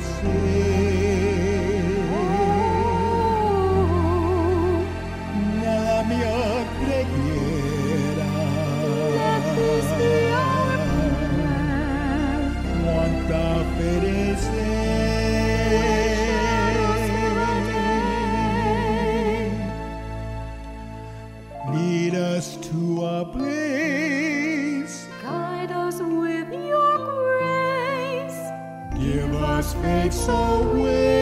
See. just makes a way.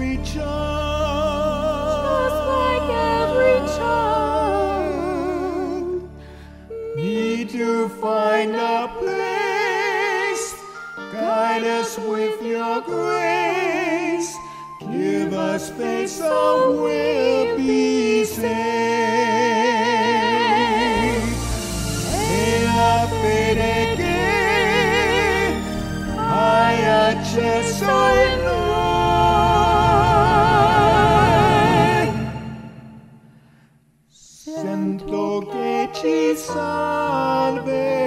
every child. Just like every child. Need to find a place. Guide us with your grace. Give us faith so we'll be saved. May our faith again. I just che ci salve.